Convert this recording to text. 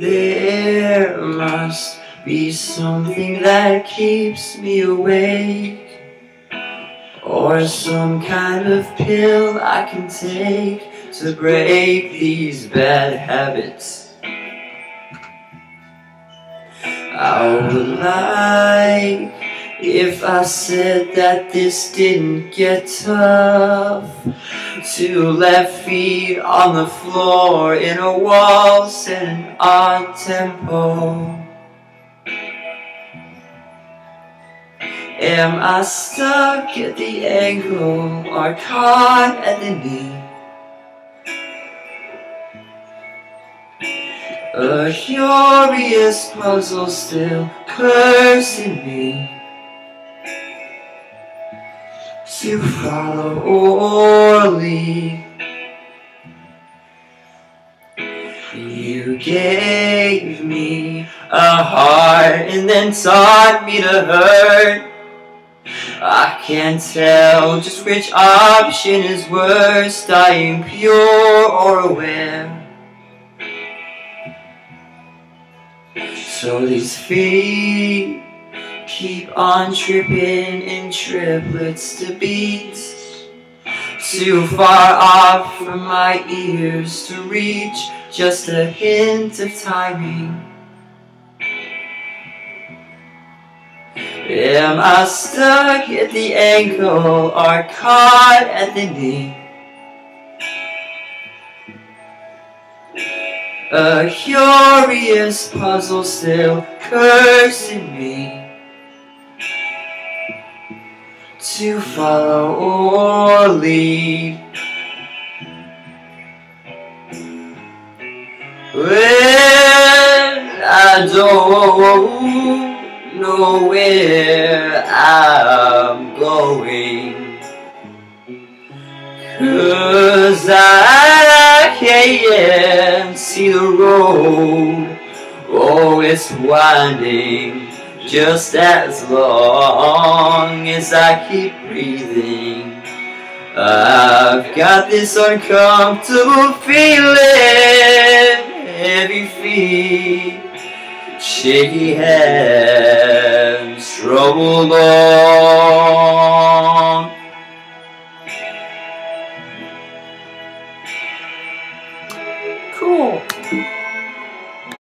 There must be something that keeps me awake. Or some kind of pill I can take To break these bad habits. I would like if I said that this didn't get tough Two left feet on the floor in a waltz and an odd tempo Am I stuck at the ankle or caught at the knee? A curious puzzle still cursing me to follow or lead. You gave me a heart and then taught me to hurt. I can't tell just which option is worse, dying pure or aware. So these feet Keep on tripping in triplets to beats. Too far off from my ears to reach. Just a hint of timing. Am I stuck at the ankle or caught at the knee? A curious puzzle still cursing me to follow or lead. When I don't know where I'm going Cause I can't see the road Oh, it's winding just as long as I keep breathing I've got this uncomfortable feeling Heavy feet, shaky hands, troubled on Cool.